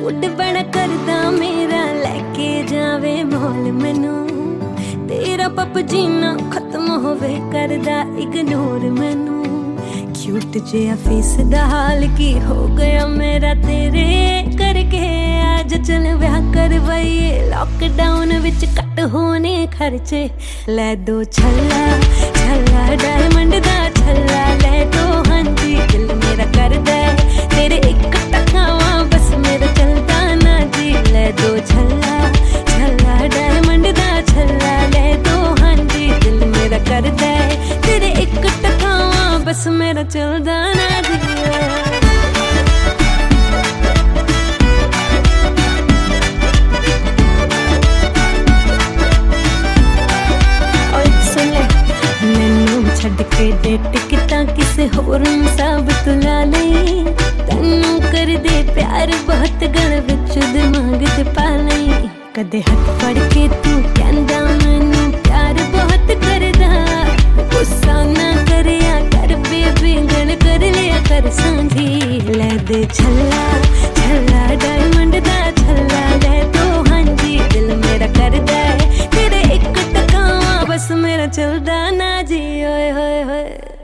ਮੁੱਢ ਬਣਾ ਕਰਦਾ ਮੇਰਾ, ਲੈ ਕੇ ਜਾਵੇ ਮੋਲ ਮੈਨੂੰ। ਤੇਰਾ ਪਪ ਜੀਨਾ ਖਤਮ ਹੋਵੇ, ਕਰਦਾ ਇਗਨੋਰ ਮੈਨੂੰ। ਕਿਊਟ ਜਿਹਾ ਫੇਸ ਦਾ ਹਾਲ ਕੀ ਹੋ ਗਿਆ ਮੇਰਾ ਤੇਰੇ ਕਰਕੇ? ਅੱਜ ਚਲ ਵਿਆਹ ਕਰਵਾਈਏ ਲਾਕਡਾਊਨ ਵਿੱਚ ਕੱਟ ਹੋਣੇ ਖਰਚੇ। ਲੈ ਦੋ ਛੱਲਾ ਟਕਾਵਾ ਬਸ ਮੇਰਾ ਚਲਦਾ ਨਾ ਜੀ ਮੈਨੂੰ ਛੱਡ ਕੇ ਡੇਟ ਕਿਤਾ ਕਿਸੇ ਹੋਰ ਨੂੰ ਸਭ ਤੁਲਾ ਲਈ ਤੈਨੂੰ ਕਰਦੇ ਪਿਆਰ ਬਹੁਤ ਗਲ ਵਿੱਚ ਦਿਮਾਗ ਤੇ ਪਾ ਲਈ ਕਦੇ ਹੱਥ ਫੜ ਕੇ सांधी लैद छल्ला छल्ला, डायमंड दा छल्ला रे तो हाँ जी दिल मेरा कर है तेरे एक टकावा बस मेरा चलदा ना जी, ओए, होए होए।